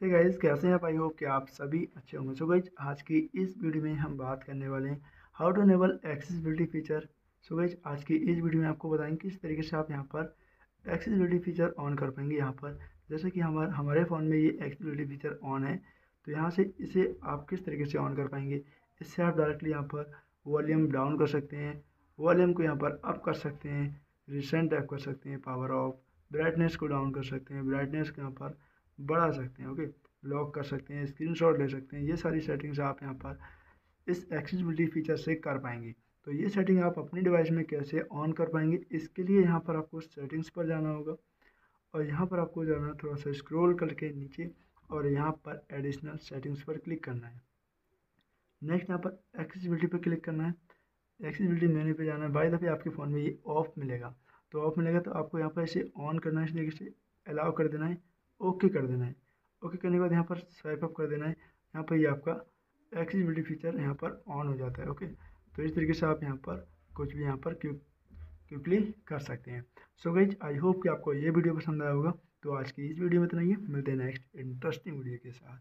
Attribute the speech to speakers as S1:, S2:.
S1: Hey guys कैसे हैं आप? आई कि आप सभी अच्छे होंगे। सो गाइज़ आज की इस वीडियो में हम बात करने वाले हैं how to enable accessibility feature so guys आज की इस वीडियो में आपको बताएँगे किस तरीके से आप यहाँ पर एक्सेसिबिलिटी फीचर ऑन कर पाएँगे यहाँ पर। जैसे कि हमारे हमारे फ़ोन में ये एक्सेसिबिलिटी फीचर ऑन है तो यहाँ से इसे आप किस तरीके से ऑन कर पाएँगे? इससे आप डायरेक्टली यहाँ पर वॉल्यूम डाउन कर सकते हैं वॉल्यूम को यहाँ पर अप कर सकते हैं रिसेंट अप कर सकते हैं पावर ऑफ़ ब्राइटनेस को डाउन कर सकते हैं ब्राइटनेस को यहाँ पर बढ़ा सकते हैं, ओके? लॉक कर सकते हैं स्क्रीनशॉट ले सकते हैं, ये सारी सेटिंग्स आप यहाँ पर इस एक्सेसिबिलिटी फीचर से कर पाएँगे। तो ये सेटिंग आप अपनी डिवाइस में कैसे ऑन कर पाएँगे, इसके लिए यहाँ पर आपको सेटिंग्स पर जाना होगा और यहाँ पर आपको जाना है, थोड़ा सा स्क्रॉल करके नीचे और यहाँ पर एडिशनल सेटिंग्स पर क्लिक करना है। नेक्स्ट यहाँ पर एक्सेसिबिलिटी पर क्लिक करना है। एक्सेसिबिलिटी मेन्यू पे जाना है। बाई दफ़े आपके फ़ोन में ये ऑफ़ मिलेगा। तो ऑफ़ मिलेगा तो आपको यहाँ पर इसे ऑन करना है इस तरीके से अलाउ कर देना है। ओके कर देना है। ओके करने के बाद यहाँ पर स्वाइप अप कर देना है। यहाँ पर ये यह आपका एक्सेसिबिलिटी फीचर यहाँ पर ऑन हो जाता है, ओके? तो इस तरीके से आप यहाँ पर कुछ भी यहाँ पर क्विकली कर सकते हैं। सो गई आई होप कि आपको ये वीडियो पसंद आया होगा। तो आज की इस वीडियो में इतना ही मिलते हैं नेक्स्ट इंटरेस्टिंग वीडियो के साथ।